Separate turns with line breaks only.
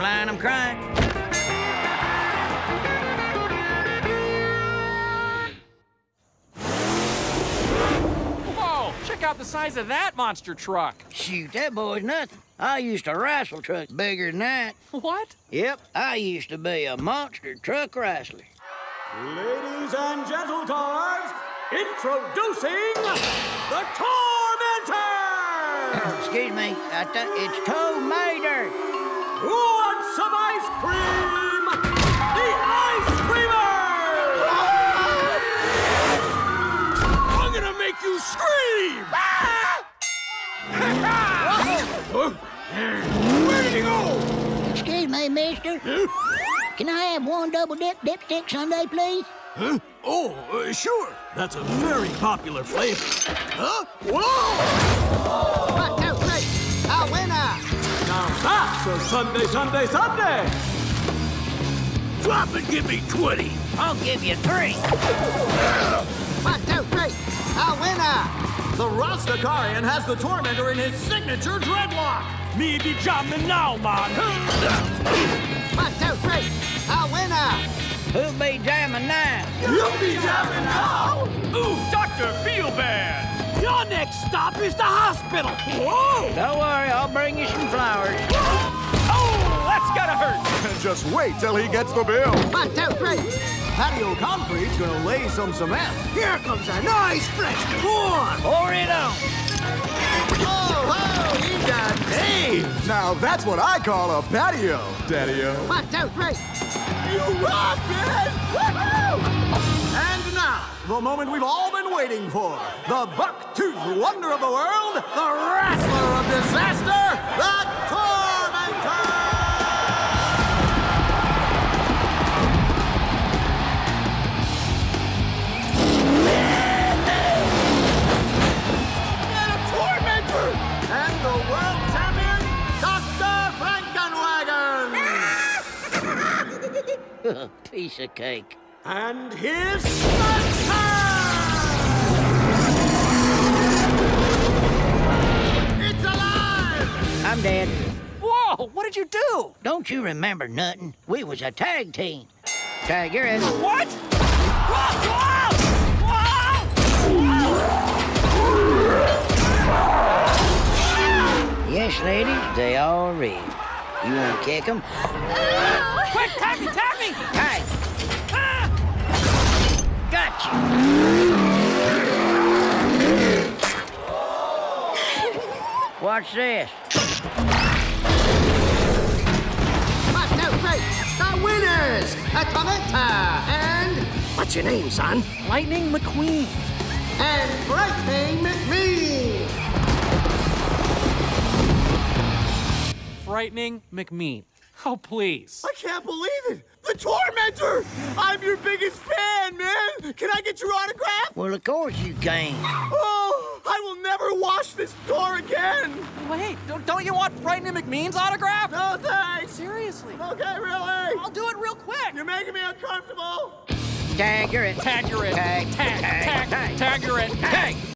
lying, I'm crying.
Whoa, check out the size of that monster truck.
Shoot, that boy's nothing. I used to wrestle trucks bigger than that.
What?
Yep, I used to be a monster truck wrestler.
Ladies and gentle cars, introducing the Tormentor!
Excuse me, I thought it's Toe
gonna make scream! Where did he go?
Excuse me, mister. Can I have one double dip dipstick sundae, please?
Oh, uh, sure. That's a very popular flavor. Huh? Whoa!
One, two, three. A winner.
Now that's a Sunday, Sunday, Sunday! Drop and give me 20.
I'll give you three.
One, two, three. A winner.
The Rasta Carian has the Tormentor in his signature dreadlock. Me be jamming now, man.
One, two, three. A winner.
Who'll be jamming now?
You be jamming now.
Ooh, Dr. Feelbad!
Your next stop is the hospital. Whoa!
Don't worry, I'll bring you some flowers.
Oh, that's gotta hurt!
Just wait till he gets the bill.
One, two, three.
Paddy O'Concrete's gonna lay some cement. Here comes a nice fresh corn.
Pour it on.
Oh, oh, he got Dave.
Now that's what I call a patio, Daddy-O.
One, two, three.
You rock, man! Woohoo! And now, the moment we've all been waiting for. The buck-toothed wonder of the world, the wrestler of disaster, the
Piece of cake.
and his sponsor! It's alive!
I'm dead.
Whoa, what did you do?
Don't you remember nothing? We was a tag team. Tag, you're in.
What? Whoa, whoa!
Yes, ladies, they all real. You want to kick them?
Quick, tag me, tag me!
Tag.
Ah!
Gotcha. Watch this.
One, two, three. The winners. A Tormentor. And what's your name, son?
Lightning McQueen.
And Frightening McMee.
Frightening McMean. Oh, please.
I can't believe it! The Tormentor! I'm your biggest fan, man! Can I get your autograph?
Well, of course you can.
Oh, I will never wash this door again!
Wait, don't, don't you want Frightening McMean's autograph?
No thanks!
Seriously.
Okay, really?
I'll do it real quick.
You're making me uncomfortable!
Tag, you're in.
Tag, you're in.
Tag,
tag,
tag,
tag,
tag.
tag, you're in. Tag.